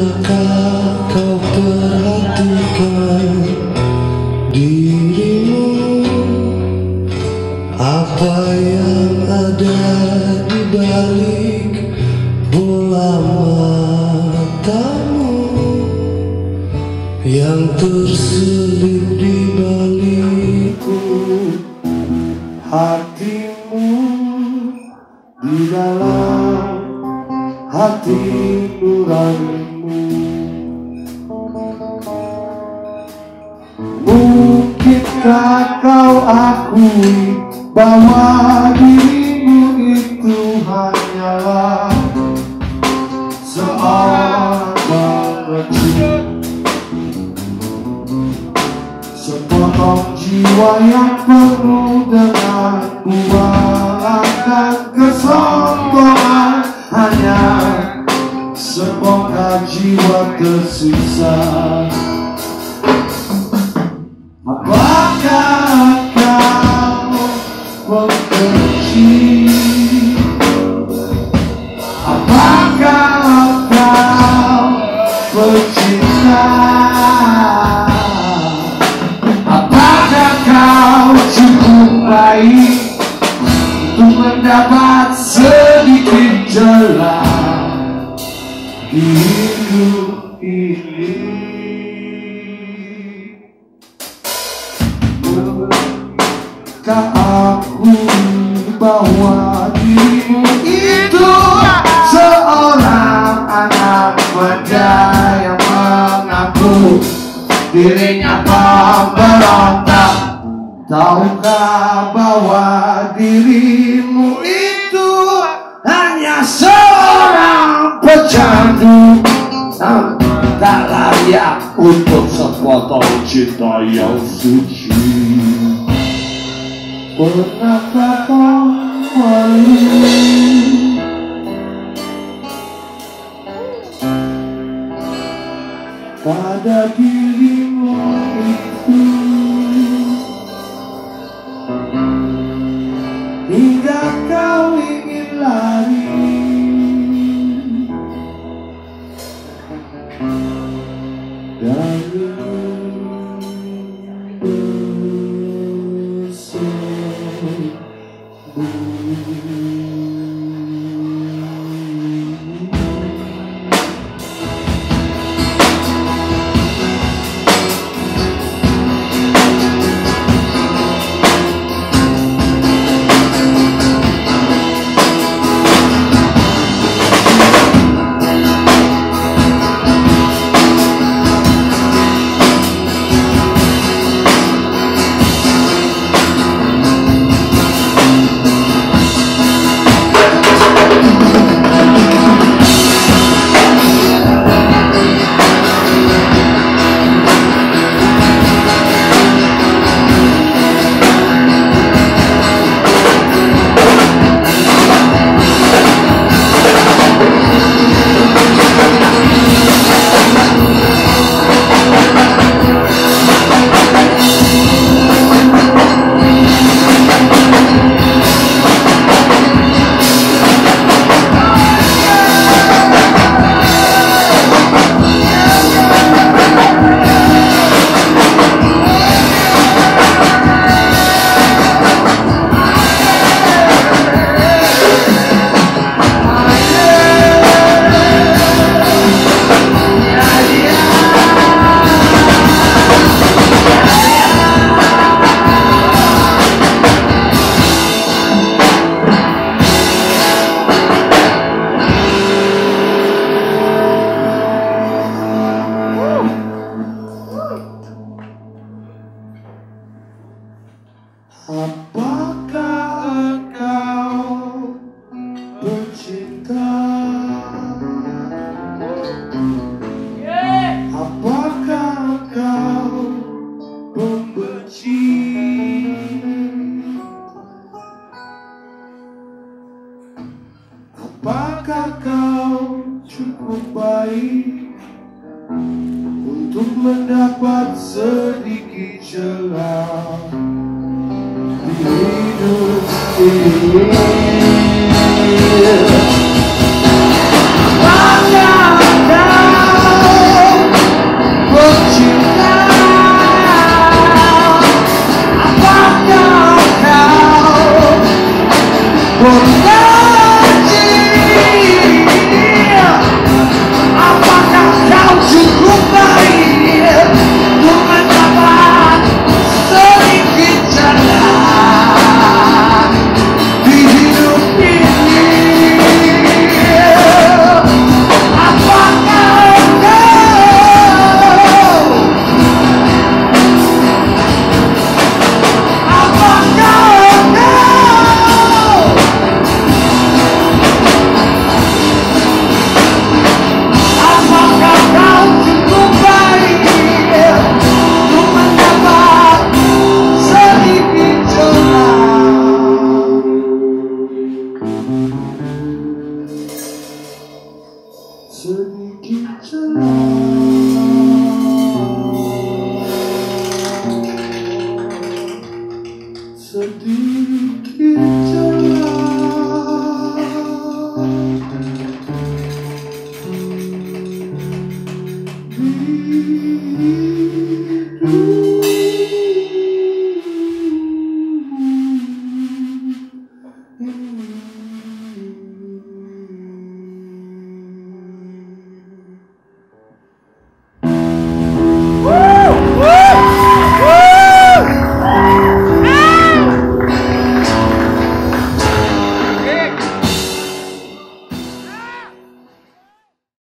Pernahkah kau perhatikan dirimu? Apa yang ada di balik bola matamu? Yang terselip di balikku Hatimu di dalam hati nuranimu Mungkinkah kau akui bahwa dirimu itu hanyalah seorang pengecut Sepotong jiwa yang penuh dengan bualan kesombongan. Hanya semoga jiwa tersisa Apakah kau membenci? Apakah kau pencinta Apakah kau cukup baik Untuk mendapat sedikit jelas Hidup ini Kau akui bahwa dirimu itu seorang anak muda yang mengaku dirinya pemberontak. Tahukah bahwa dirimu yang tak layak untuk sepotong cinta yang suci Pernahkah kau Apakah Apakah kau cukup baik untuk mendapat sedikit celah? hidup ini something